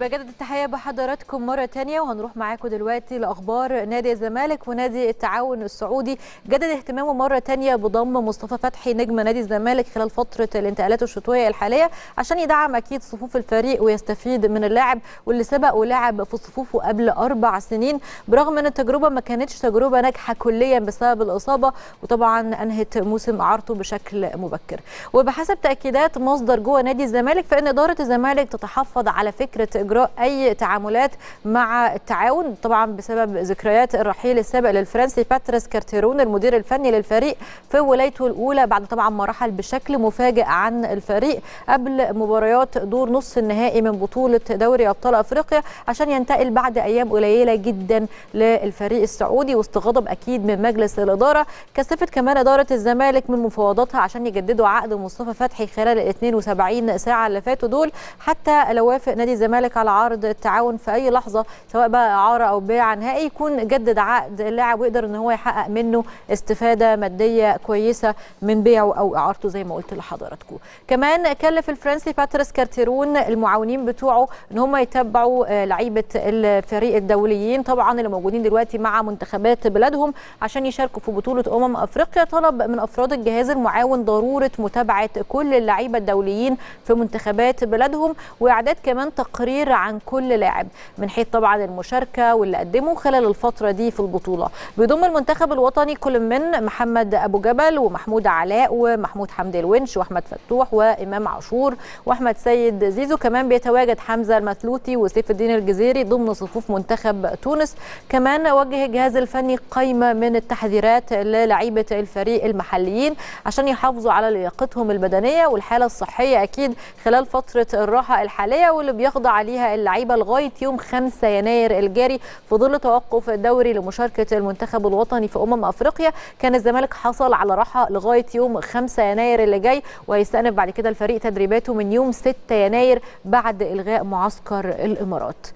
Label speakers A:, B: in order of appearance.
A: بجدد التحية بحضراتكم مرة تانية وهنروح معاكم دلوقتي لأخبار نادي الزمالك ونادي التعاون السعودي. جدد اهتمامه مرة تانية بضم مصطفى فتحي نجم نادي الزمالك خلال فترة الانتقالات الشتوية الحالية عشان يدعم أكيد صفوف الفريق ويستفيد من اللاعب واللي سبق ولعب في صفوفه قبل أربع سنين. برغم أن التجربة ما كانتش تجربة ناجحة كليا بسبب الإصابة وطبعا أنهت موسم إعارته بشكل مبكر. وبحسب تأكيدات مصدر جوه نادي الزمالك فإن إدارة الزمالك تتحفظ على فكرة إجراء أي تعاملات مع التعاون. طبعا بسبب ذكريات الرحيل السابق للفرنسي باتريس كارتيرون المدير الفني للفريق في ولايته الأولى بعد طبعا ما رحل بشكل مفاجئ عن الفريق قبل مباريات دور نصف النهائي من بطولة دوري أبطال أفريقيا عشان ينتقل بعد أيام قليلة جدا للفريق السعودي وسط غضب أكيد من مجلس الإدارة. كثفت كمان إدارة الزمالك من مفاوضاتها عشان يجددوا عقد مصطفى فتحي خلال ال 72 ساعة اللي فاتوا دول حتى لو وافق نادي الزمالك على عرض التعاون في أي لحظة سواء بقى إعارة أو بيع نهائي يكون جدد عقد اللاعب ويقدر إن هو يحقق منه استفادة مادية كويسة من بيعه أو إعارته زي ما قلت لحضراتكم. كمان كلف الفرنسي باتريس كارتيرون المعاونين بتوعه إن هم يتبعوا لعيبة الفريق الدوليين. طبعا اللي موجودين دلوقتي مع منتخبات بلادهم عشان يشاركوا في بطولة أمم أفريقيا. طلب من أفراد الجهاز المعاون ضرورة متابعة كل اللعيبة الدوليين في منتخبات بلادهم وإعداد كمان تقرير عن كل لاعب من حيث طبعا المشاركة واللي قدمه خلال الفترة دي في البطولة. بيضم المنتخب الوطني كل من محمد أبو جبل ومحمود علاء ومحمود حمدي الونش وأحمد فتوح وإمام عاشور وأحمد سيد زيزو. كمان بيتواجد حمزة المثلوثي وسيف الدين الجزيري ضمن صفوف منتخب تونس. كمان وجه الجهاز الفني قائمه من التحذيرات للعيبه الفريق المحليين عشان يحافظوا على لياقتهم البدنية والحالة الصحية أكيد خلال فترة الراحة الحالية واللي بيخضع عليها اللعيبة لغاية يوم 5 يناير الجاري في ظل توقف الدوري لمشاركة المنتخب الوطني في أمم أفريقيا. كان الزمالك حصل على راحة لغاية يوم 5 يناير اللي جاي وهيستأنف بعد كده الفريق تدريباته من يوم 6 يناير بعد إلغاء معسكر الإمارات.